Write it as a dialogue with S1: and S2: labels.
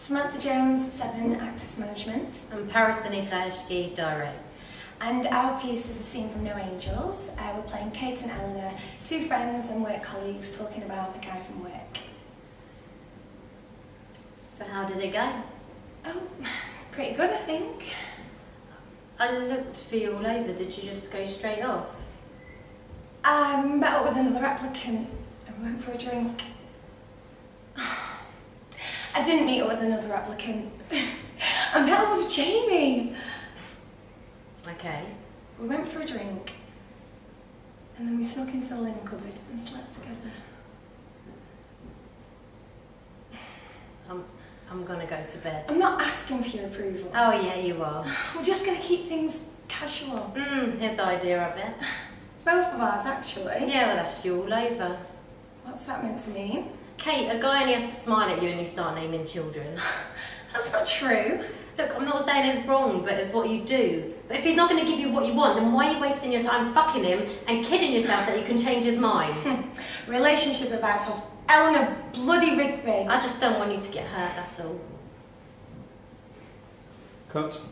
S1: Samantha Jones, Seven Actors Management,
S2: And Parisa Nikkah-Eshghi, direct.
S1: and our piece is a scene from No Angels. Uh, we're playing Kate and Eleanor, two friends and work colleagues talking about a guy from work.
S2: So how did it go?
S1: Oh, pretty good, I think.
S2: I looked for you all over. Did you just go straight off?
S1: I met up with another applicant and we went for a drink. I didn't meet up with another applicant. I met up with Jamie.
S2: Okay.
S1: We went for a drink and then we snuck into the linen cupboard and slept together.
S2: I'm, I'm gonna go to bed.
S1: I'm not asking for your approval.
S2: Oh yeah, you are.
S1: We're just going to keep things casual.
S2: Hmm, his idea, I bet.
S1: Both of ours, actually.
S2: Yeah, well that's you all over.
S1: What's that meant to mean?
S2: Kate, a guy only has to smile at you and you start naming children.
S1: That's not true.
S2: Look, I'm not saying it's wrong, but it's what you do. But if he's not going to give you what you want, then why are you wasting your time fucking him and kidding yourself that you can change his mind?
S1: Relationship advice of Eleanor Bloody Rigby.
S2: I just don't want you to get hurt, that's all.
S3: Cut.